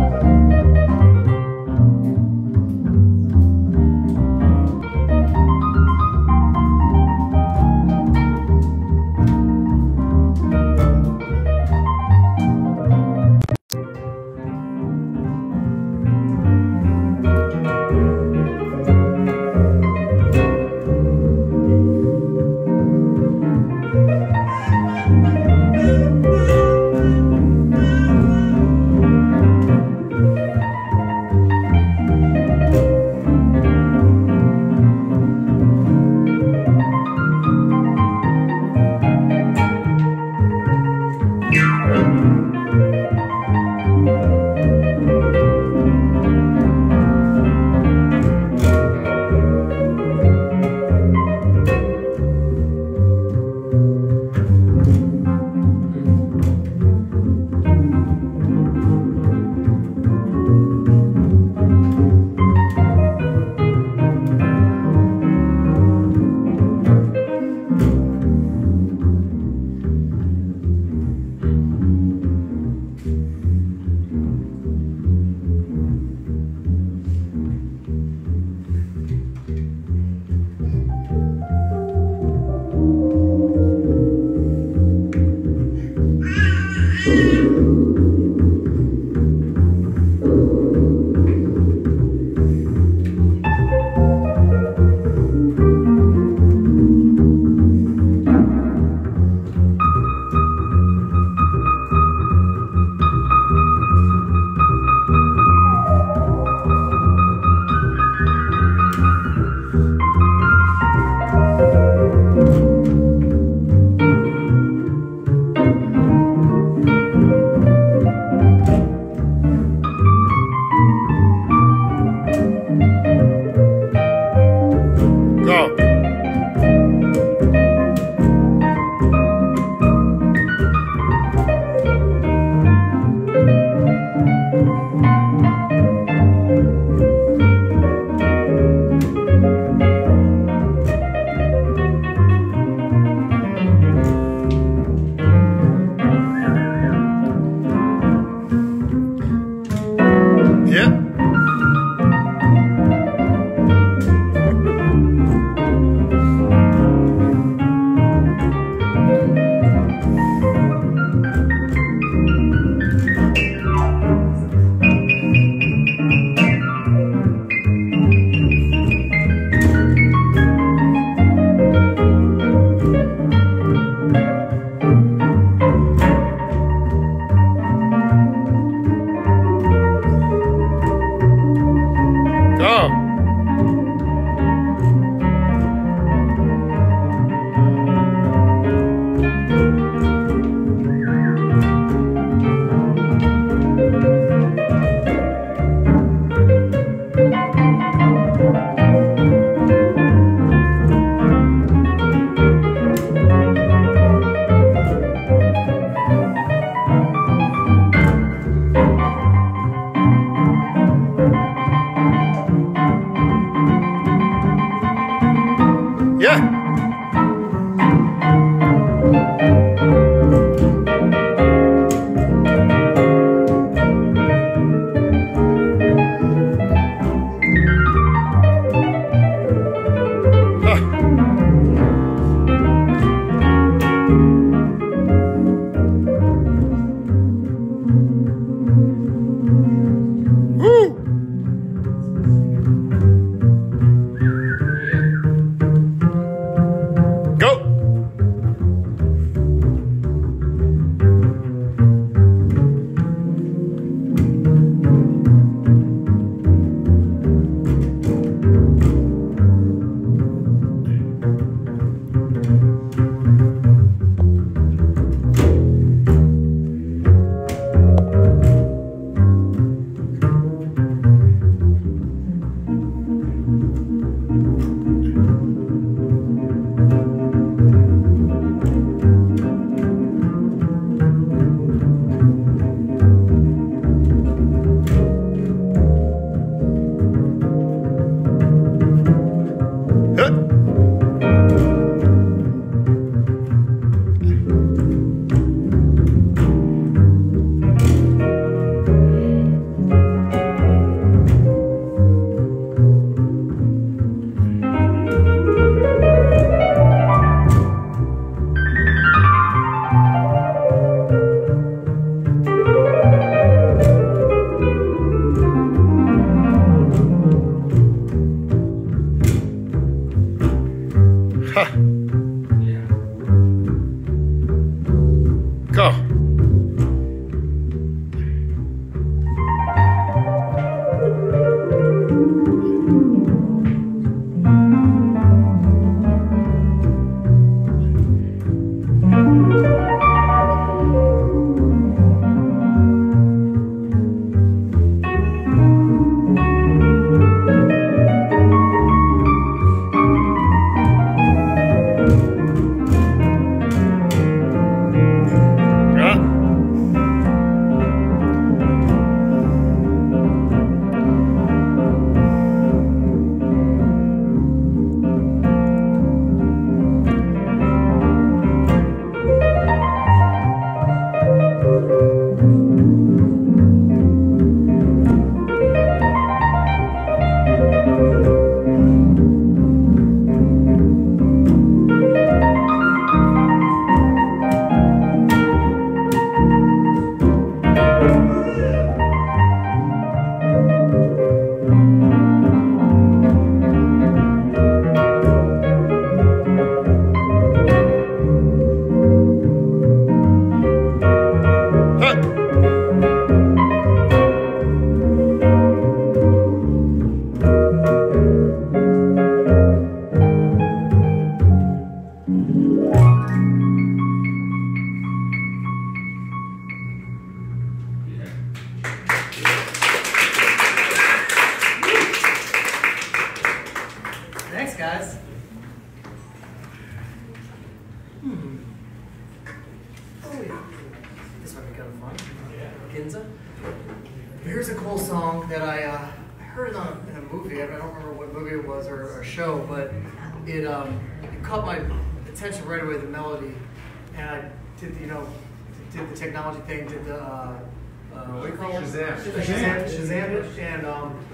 Música Yeah. Go. Here's a cool song that I, uh, I heard it on a, in a movie. I don't remember what movie it was or, or a show, but it um, it caught my attention right away. The melody, and I did the, you know did the technology thing, did the uh, uh, what do you call it? Shazam. Shazam, Shazam, it, and um,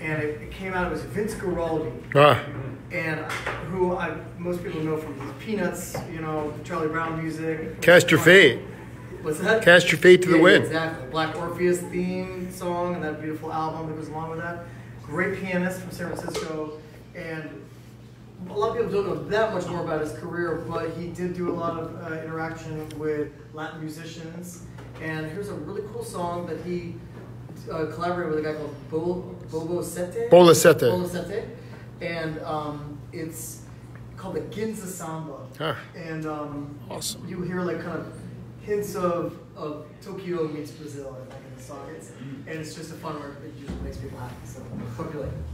and it, it came out. It was Vince Guaraldi Ah, and who I most people know from his Peanuts, you know, Charlie Brown music. Cast your fate. What's that? Cast your fate to the Yeah, wind. Exactly. Black Orpheus theme song and that beautiful album that goes along with that. Great pianist from San Francisco, and a lot of people don't know that much more about his career, but he did do a lot of uh, interaction with Latin musicians. And here's a really cool song that he uh, collaborated with a guy called Bo- Bobo Sete. Bola Sete. Bola Sete. And um, it's called the Ginza Samba. Ah. And um, Awesome. you hear like kind of hints of, of Tokyo meets Brazil in, like, in the song. It's, mm. and it's just a fun word. It just makes people happy. So hope you like it.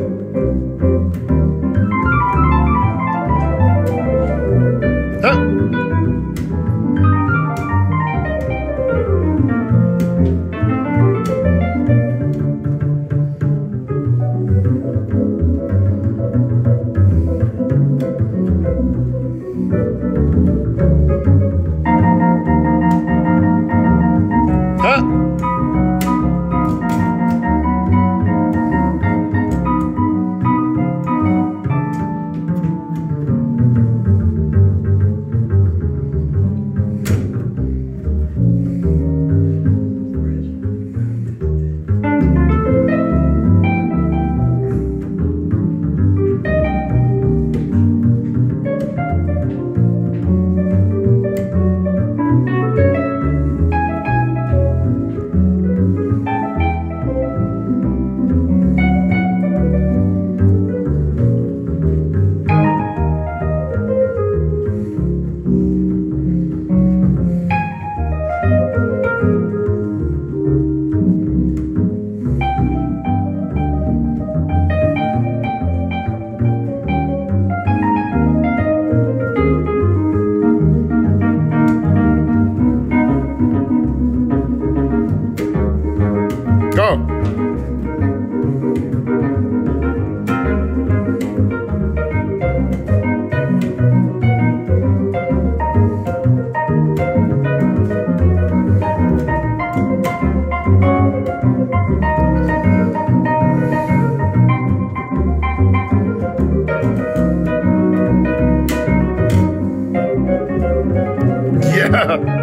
out.